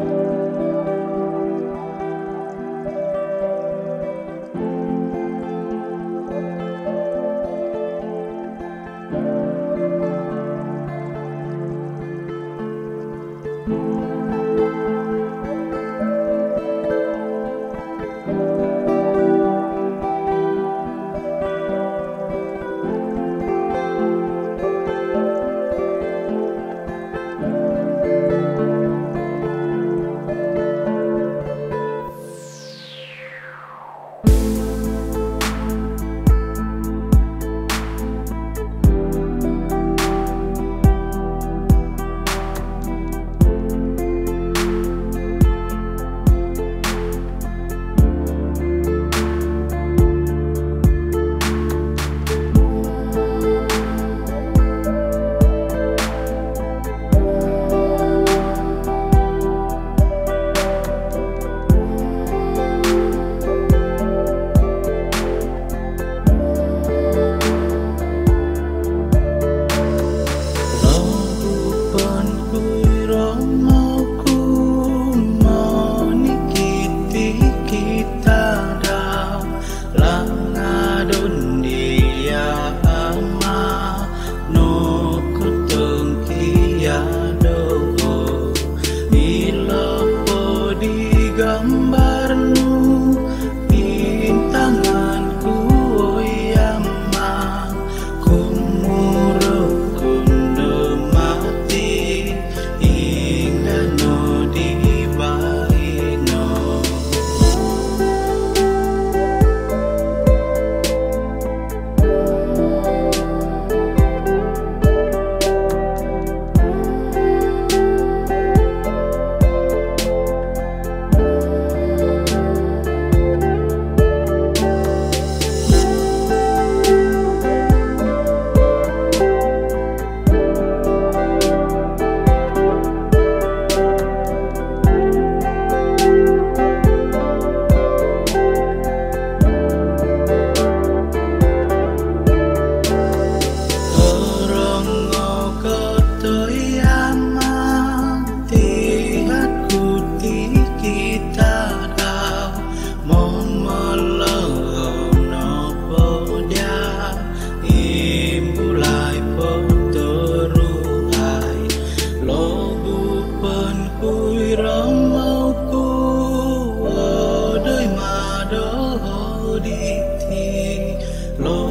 thank you Lord.